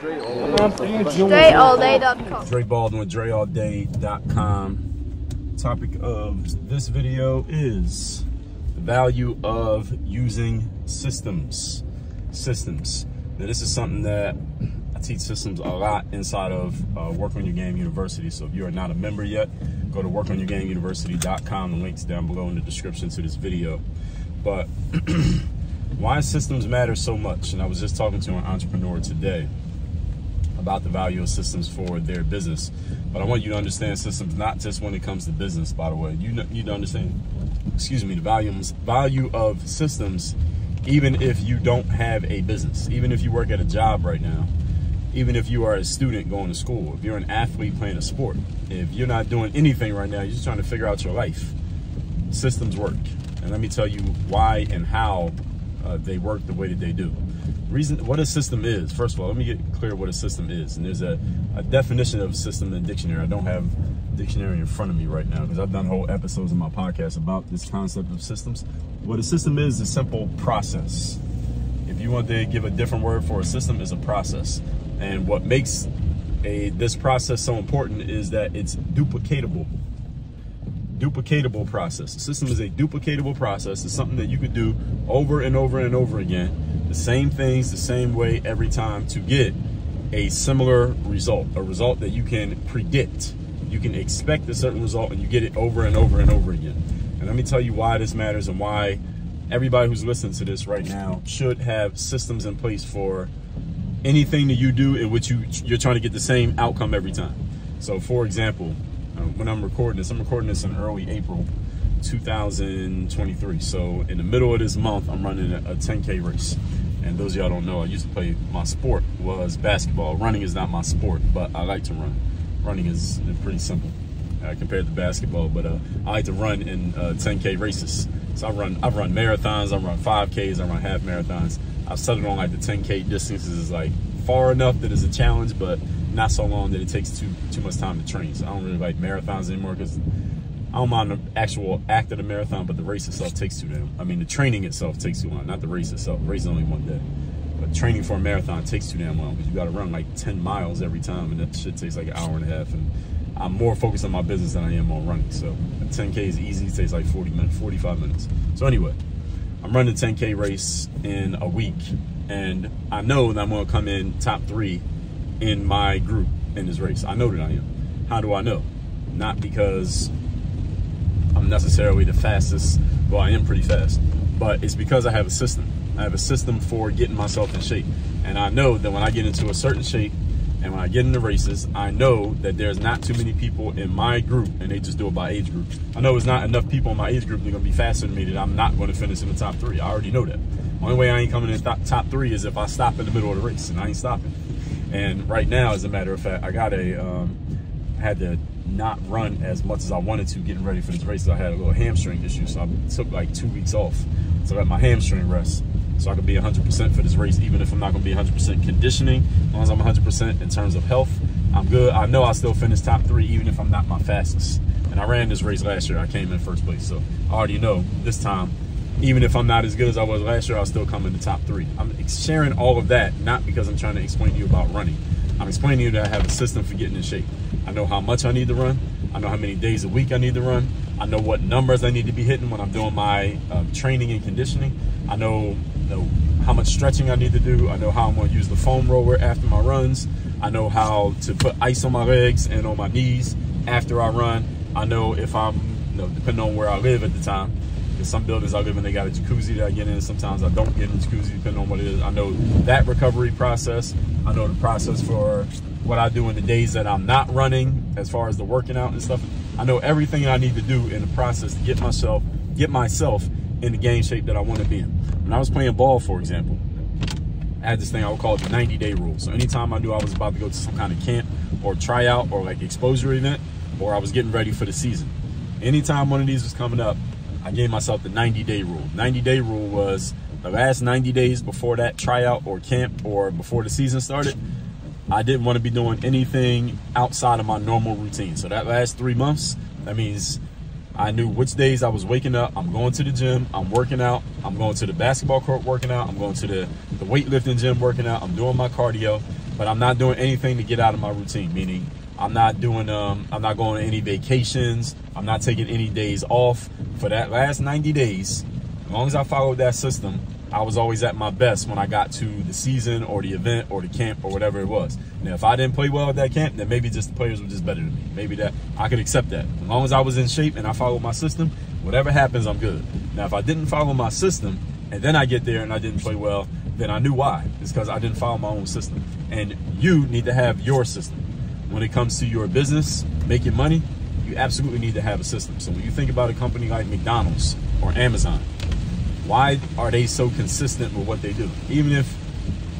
DreAllDay.com. Dre Baldwin with DreAllDay.com. Topic of this video is the value of using systems. Systems. Now, this is something that I teach systems a lot inside of uh, Work on Your Game University. So if you are not a member yet, go to workonyourgameuniversity.com. The link's down below in the description to this video. But why systems matter so much? And I was just talking to an entrepreneur today about the value of systems for their business. But I want you to understand systems not just when it comes to business, by the way. You need to understand, excuse me, the value, value of systems even if you don't have a business, even if you work at a job right now, even if you are a student going to school, if you're an athlete playing a sport, if you're not doing anything right now, you're just trying to figure out your life, systems work. And let me tell you why and how uh, they work the way that they do reason what a system is. First of all let me get clear what a system is. And there's a, a definition of a system in the dictionary. I don't have dictionary in front of me right now because i've done whole episodes in my podcast about this concept of systems. What a system is is a simple process. If you want to give a different word for a system is a process. And what makes a this process so important is that it's duplicatable. Duplicatable process. A system is a duplicatable process. It's something that you could do over and over and over again, the same things the same way every time to get a similar result, a result that you can predict. You can expect a certain result and you get it over and over and over again. And let me tell you why this matters and why everybody who's listening to this right now should have systems in place for anything that you do in which you you're trying to get the same outcome every time. So for example, uh, when I'm recording this. I'm recording this in early April 2023. So in the middle of this month, I'm running a, a 10K race. And those y'all don't know, I used to play, my sport was basketball. Running is not my sport, but I like to run. Running is pretty simple uh, compared to basketball, but uh, I like to run in 10K uh, races. So I run, I've run marathons, I run 5Ks, I run half marathons. I've settled on like the 10K distances is like far enough that it's a challenge, but not so long that it takes too too much time to train. So I don't really like marathons anymore because I don't mind the actual act of the marathon, but the race itself takes too damn. I mean, the training itself takes too long, not the race itself. Race is only one day. But training for a marathon takes too damn long because you got to run like 10 miles every time, and that shit takes like an hour and a half. And I'm more focused on my business than I am on running. So 10K is easy. It takes like 40 minutes, 45 minutes. So anyway, I'm running a 10K race in a week, and I know that I'm going to come in top three in my group in this race. I know that I am. How do I know? Not because Necessarily the fastest. Well, I am pretty fast, but it's because I have a system. I have a system for getting myself in shape. And I know that when I get into a certain shape and when I get into races, I know that there's not too many people in my group and they just do it by age group. I know there's not enough people in my age group that are going to be faster than me that I'm not going to finish in the top three. I already know that. Only way I ain't coming in top, top three is if I stop in the middle of the race and I ain't stopping. And right now, as a matter of fact, I got a, um, had to not run as much as I wanted to getting ready for this race. I had a little hamstring issue, so I took like two weeks off. I let my hamstring rest so I could be 100% for this race, even if I'm not gonna be 100% conditioning. As long as I'm 100% in terms of health, I'm good. I know I'll still finish top three, even if I'm not my fastest. And I ran this race last year. I came in first place, so I already know this time even if I'm not as good as I was last year, I'll still come in the top three. I'm sharing all of that, not because I'm trying to explain to you about running. I'm explaining to you that I have a system for getting in shape. I know how much I need to run. I know how many days a week I need to run. I know what numbers I need to be hitting when I'm doing my uh, training and conditioning. I know, know how much stretching I need to do. I know how I'm going to use the foam roller after my runs. I know how to put ice on my legs and on my knees after I run. I know if I'm, you know, depending on where I live at the time, some buildings I live in, they got a jacuzzi that I get in. Sometimes I don't get in the jacuzzi, depending on what it is. I know that recovery process. I know the process for what I do in the days that I'm not running, as far as the working out and stuff. I know everything I need to do in the process to get myself, get myself in the game shape that I want to be in. When I was playing ball, for example, I had this thing I would call it the 90 day rule. So anytime I knew I was about to go to some kind of camp or tryout or like exposure event, or I was getting ready for the season, anytime one of these was coming up, I gave myself the 90 day rule. 90 day rule was the last 90 days before that tryout or camp or before the season started, I didn't want to be doing anything outside of my normal routine. So that last three months, that means I knew which days I was waking up. I'm going to the gym. I'm working out. I'm going to the basketball court working out. I'm going to the, the weightlifting gym working out. I'm doing my cardio. but I'm not doing anything to get out of my routine. Meaning, I'm not doing, um, I'm not going on any vacations. I'm not taking any days off for that last 90 days. As long as I followed that system, I was always at my best when I got to the season or the event or the camp or whatever it was. Now, if I didn't play well at that camp, then maybe just the players were just better than me. Maybe that I could accept that. As long as I was in shape and I followed my system, whatever happens, I'm good. Now, if I didn't follow my system and then I get there and I didn't play well, then I knew why. It's because I didn't follow my own system. And you need to have your system. When it comes to your business, making money, you absolutely need to have a system. So when you think about a company like McDonald's or Amazon, why are they so consistent with what they do? Even if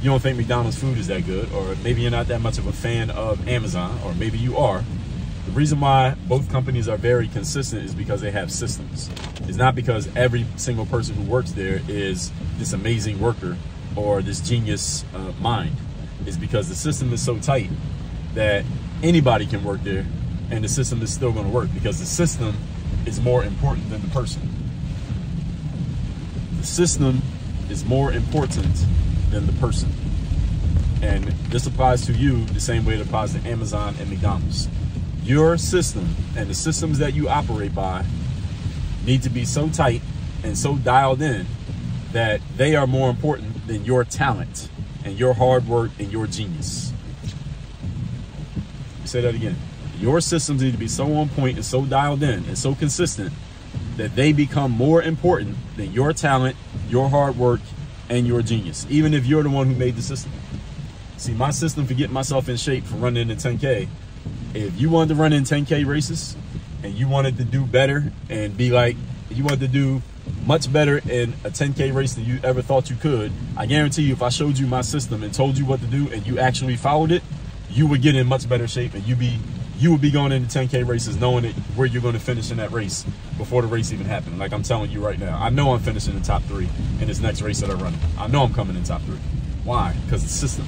you don't think McDonald's food is that good, or maybe you're not that much of a fan of Amazon, or maybe you are, the reason why both companies are very consistent is because they have systems. It's not because every single person who works there is this amazing worker or this genius uh, mind. It's because the system is so tight that anybody can work there and the system is still going to work because the system is more important than the person the system is more important than the person. And this applies to you the same way it applies to Amazon and McDonald's. Your system and the systems that you operate by need to be so tight and so dialed in that they are more important than your talent and your hard work and your genius. Say that again. Your systems need to be so on point and so dialed in and so consistent that they become more important than your talent, your hard work, and your genius, even if you're the one who made the system. See, my system for getting myself in shape for running in 10K, if you wanted to run in 10K races and you wanted to do better and be like, you wanted to do much better in a 10K race than you ever thought you could, I guarantee you, if I showed you my system and told you what to do and you actually followed it, you would get in much better shape and you'd be you would be going into 10K races knowing that where you're going to finish in that race before the race even happened. Like I'm telling you right now, I know I'm finishing in the top three in this next race that I run. I know I'm coming in top three. Why? Because the system,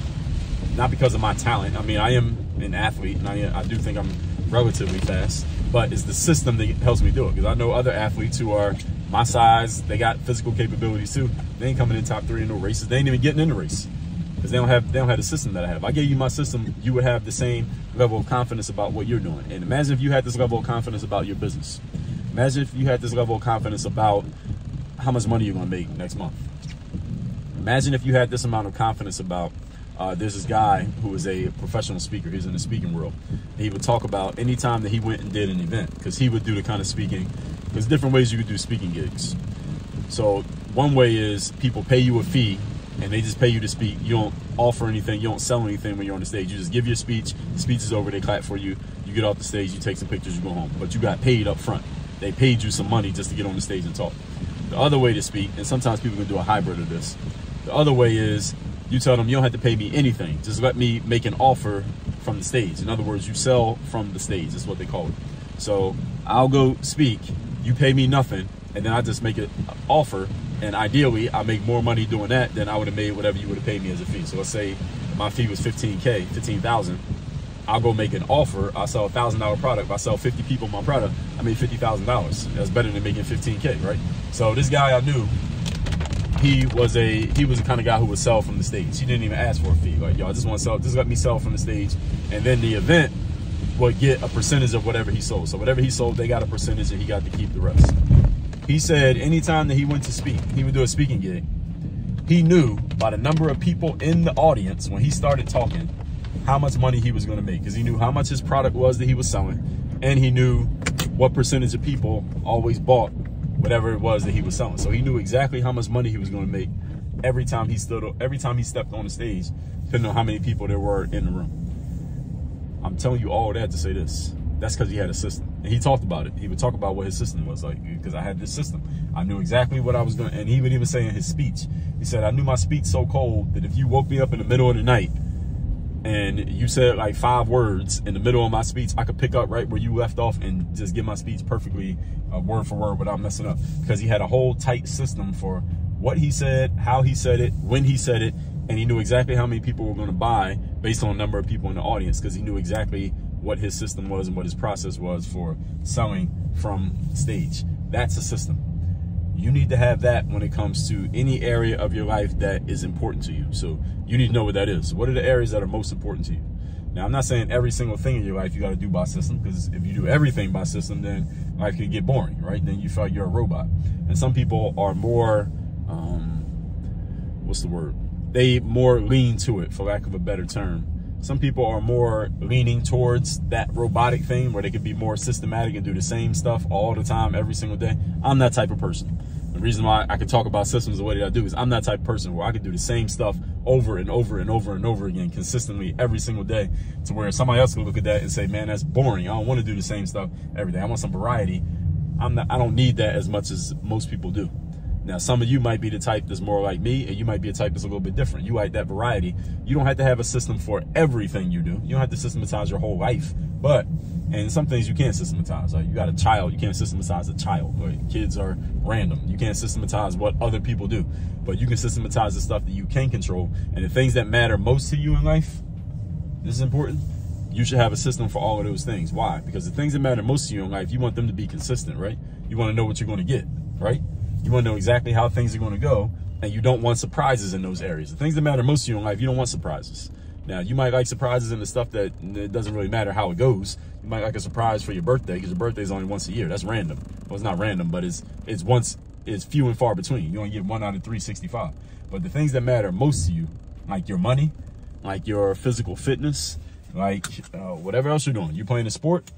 not because of my talent. I mean, I am an athlete, and I, I do think I'm relatively fast, but it's the system that helps me do it. Because I know other athletes who are my size, they got physical capabilities too. They ain't coming in top three in no races. They ain't even getting in the race because they don't have they don't have the system that I have. If I gave you my system, you would have the same level of confidence about what you're doing. And imagine if you had this level of confidence about your business. Imagine if you had this level of confidence about how much money you're going to make next month. Imagine if you had this amount of confidence about uh, there's this guy who is a professional speaker. He's in the speaking world. He would talk about any time that he went and did an event because he would do the kind of speaking. There's different ways you could do speaking gigs. So one way is people pay you a fee and they just pay you to speak. You don't offer anything, you don't sell anything when you're on the stage. You just give your speech, the speech is over, they clap for you, you get off the stage, you take some pictures, you go home. But you got paid up front. They paid you some money just to get on the stage and talk. The other way to speak, and sometimes people can do a hybrid of this. The other way is you tell them you don't have to pay me anything. Just let me make an offer from the stage. In other words, you sell from the stage. That's what they call it. So I'll go speak. You pay me nothing, and then I just make an offer and ideally, I make more money doing that than I would have made whatever you would have paid me as a fee. So let's say my fee was 15K, 15,000. I'll go make an offer. I sell a thousand dollar product. If I sell 50 people my product, I made $50,000. That's better than making 15K, right? So this guy I knew, he was a he was the kind of guy who would sell from the stage. He didn't even ask for a fee. Like, yo, I just want to sell, just let me sell from the stage. And then the event would get a percentage of whatever he sold. So whatever he sold, they got a percentage and he got to keep the rest. He said anytime that he went to speak, he would do a speaking gig. He knew by the number of people in the audience when he started talking how much money he was going to make because he knew how much his product was that he was selling and he knew what percentage of people always bought whatever it was that he was selling. So he knew exactly how much money he was going to make every time he stood every time he stepped on the stage, depending on how many people there were in the room. I'm telling you all that to say this. That's because he had a system. And he talked about it. He would talk about what his system was like because I had this system. I knew exactly what I was doing. And he would even say in his speech, he said, I knew my speech so cold that if you woke me up in the middle of the night and you said like five words in the middle of my speech, I could pick up right where you left off and just give my speech perfectly uh, word for word without messing up. Because he had a whole tight system for what he said, how he said it, when he said it, and he knew exactly how many people were going to buy based on the number of people in the audience because he knew exactly what his system was and what his process was for selling from stage. That's a system. You need to have that when it comes to any area of your life that is important to you. So you need to know what that is. What are the areas that are most important to you? Now, I'm not saying every single thing in your life you got to do by system, because if you do everything by system, then life could get boring, right? Then you feel like you're a robot. And some people are more, um, what's the word? They more lean to it, for lack of a better term. Some people are more leaning towards that robotic thing where they could be more systematic and do the same stuff all the time, every single day. I'm that type of person. The reason why I can talk about systems the way that I do is I'm that type of person where I can do the same stuff over and over and over and over again consistently every single day to where somebody else can look at that and say, man, that's boring. I don't want to do the same stuff every day. I want some variety. I'm not, I don't need that as much as most people do. Now, some of you might be the type that's more like me, and you might be a type that's a little bit different. You like that variety. You don't have to have a system for everything you do. You don't have to systematize your whole life. But, and some things you can't systematize. Like you got a child, you can't systematize a child. Right? Kids are random. You can't systematize what other people do. But you can systematize the stuff that you can control. And the things that matter most to you in life, this is important, you should have a system for all of those things. Why? Because the things that matter most to you in life, you want them to be consistent, right? You want to know what you're going to get, right? You want to know exactly how things are going to go, and you don't want surprises in those areas. The things that matter most to you in life, you don't want surprises. Now, you might like surprises in the stuff that it doesn't really matter how it goes. You might like a surprise for your birthday because your birthday is only once a year. That's random. Well, it's not random, but it's it's once it's few and far between. You only get one out of 365. But the things that matter most to you, like your money, like your physical fitness, like uh, whatever else you're doing, you're playing a sport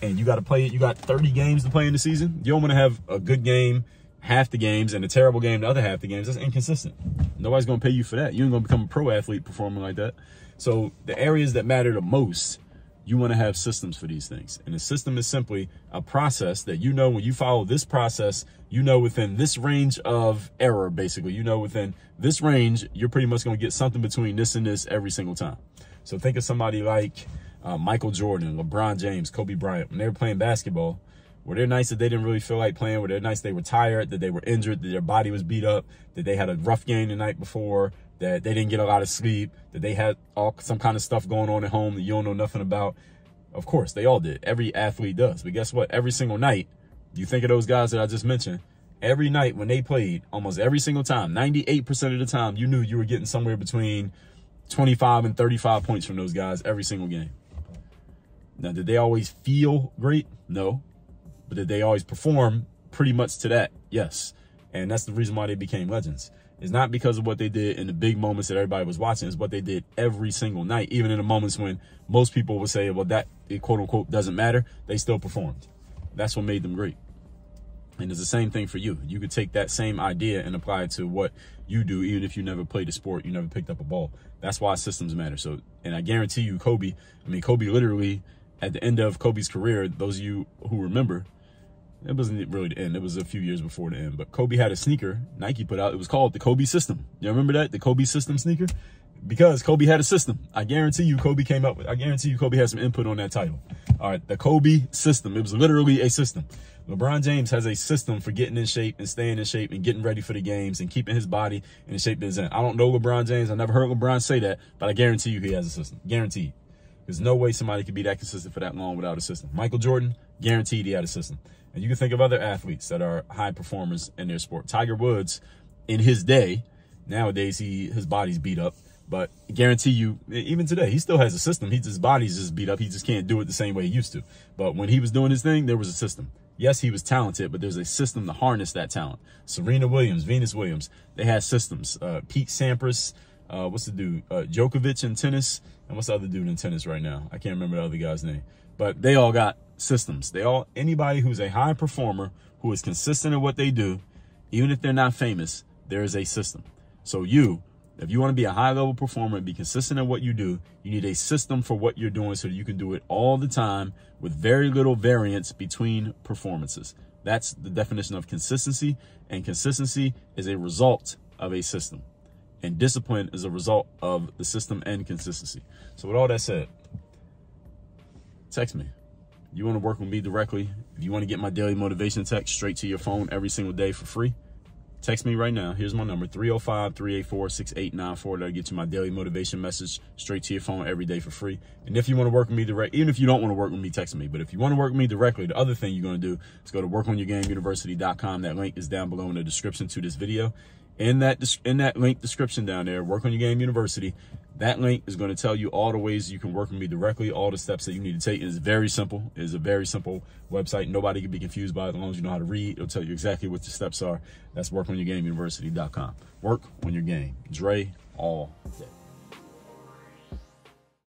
and you got to play it. You got 30 games to play in the season. You don't want to have a good game half the games and a terrible game the other half the games. That's inconsistent. Nobody's going to pay you for that. You ain't going to become a pro athlete performing like that. So the areas that matter the most, you want to have systems for these things. And the system is simply a process that you know when you follow this process, you know within this range of error, basically, you know within this range, you're pretty much going to get something between this and this every single time. So think of somebody like uh, Michael Jordan, LeBron James, Kobe Bryant. When they were playing basketball, were there nights that they didn't really feel like playing? Were there nights they were tired, that they were injured, that their body was beat up, that they had a rough game the night before, that they didn't get a lot of sleep, that they had all some kind of stuff going on at home that you don't know nothing about? Of course, they all did. Every athlete does. But guess what? Every single night, you think of those guys that I just mentioned, every night when they played, almost every single time, 98% of the time, you knew you were getting somewhere between 25 and 35 points from those guys every single game. Now, did they always feel great? No. But did they always perform pretty much to that? Yes. And that's the reason why they became legends. It's not because of what they did in the big moments that everybody was watching. It's what they did every single night, even in the moments when most people would say, well, that quote unquote doesn't matter. They still performed. That's what made them great. And it's the same thing for you. You could take that same idea and apply it to what you do, even if you never played a sport, you never picked up a ball. That's why systems matter. So, and I guarantee you, Kobe, I mean, Kobe literally, at the end of Kobe's career, those of you who remember, it wasn't really the end. It was a few years before the end. But Kobe had a sneaker Nike put out. It was called the Kobe System. You remember that? The Kobe System sneaker? Because Kobe had a system. I guarantee you Kobe came up with, I guarantee you Kobe had some input on that title. All right, the Kobe System. It was literally a system. LeBron James has a system for getting in shape and staying in shape and getting ready for the games and keeping his body in the shape that he's in. I don't know LeBron James. I never heard LeBron say that, but I guarantee you he has a system. Guaranteed. There's no way somebody could be that consistent for that long without a system. Michael Jordan, guaranteed he had a system. And you can think of other athletes that are high performers in their sport. Tiger Woods, in his day, nowadays he his body's beat up, but guarantee you, even today, he still has a system. His body's just beat up. He just can't do it the same way he used to. But when he was doing his thing, there was a system. Yes, he was talented, but there's a system to harness that talent. Serena Williams, Venus Williams, they had systems. Uh, Pete Sampras, uh, what's the dude? Uh, Djokovic in tennis, and what's the other dude in tennis right now? I can't remember the other guy's name. But they all got systems. They all anybody who's a high performer who is consistent in what they do, even if they're not famous, there is a system. So you, if you want to be a high level performer and be consistent in what you do, you need a system for what you're doing so that you can do it all the time with very little variance between performances. That's the definition of consistency, and consistency is a result of a system. And discipline is a result of the system and consistency. So with all that said, text me. You want to work with me directly? If you want to get my daily motivation text straight to your phone every single day for free, Text me right now. Here's my number 305 384 6894. That'll get you my daily motivation message straight to your phone every day for free. And if you want to work with me direct, even if you don't want to work with me, text me. But if you want to work with me directly, the other thing you're going to do is go to workonyourgameuniversity.com. That link is down below in the description to this video. In that in that link description down there, Work on Your Game University, that link is going to tell you all the ways you can work with me directly, all the steps that you need to take. It's very simple. It's a very simple website. Nobody can be confused by it as long as you know how to read. It'll tell you exactly what the steps are. That's work on your game workonyourgameuniversity.com. Work on your game. Dre all day.